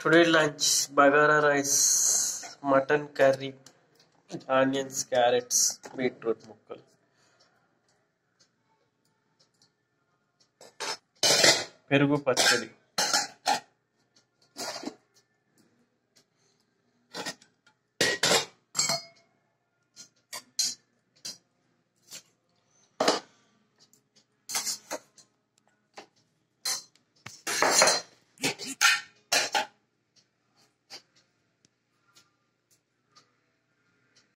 Today lunch bagara rice mutton curry onions carrots beetroot ముక్కలు పెరుగు పచ్చడి.